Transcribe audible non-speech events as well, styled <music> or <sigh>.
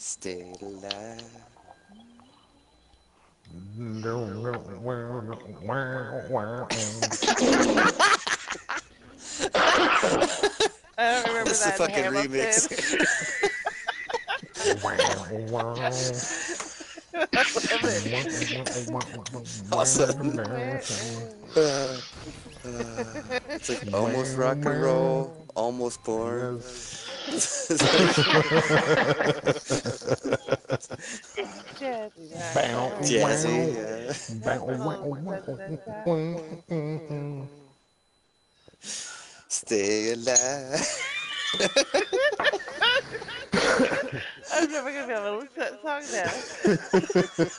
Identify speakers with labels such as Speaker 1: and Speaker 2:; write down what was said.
Speaker 1: Stay alive.
Speaker 2: I don't remember
Speaker 1: That's the
Speaker 2: that. in
Speaker 1: fucking remix. awesome. Uh, uh, it's like almost rock and roll, almost born. Jazzy. Stay alive. <laughs>
Speaker 2: I'm never gonna be able to look that song now. <laughs>